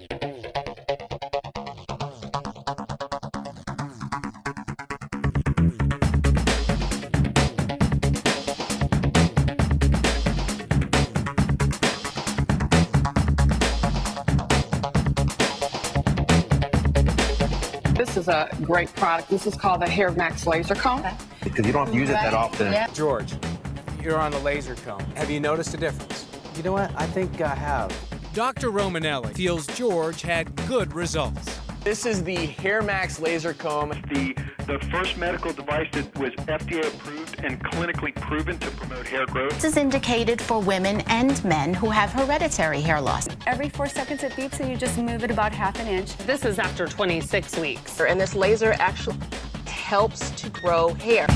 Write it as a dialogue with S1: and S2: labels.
S1: This is a great product. This is called the HairMax Laser Comb.
S2: Because you don't have to use it that often.
S3: George, you're on the laser comb. Have you noticed a difference?
S4: You know what? I think I have.
S5: Dr. Romanelli feels George had good results.
S3: This is the HairMax laser comb.
S6: the the first medical device that was FDA approved and clinically proven to promote hair growth.
S7: This is indicated for women and men who have hereditary hair loss.
S8: Every four seconds it beeps, and you just move it about half an inch.
S1: This is after 26 weeks.
S9: And this laser actually helps to grow hair.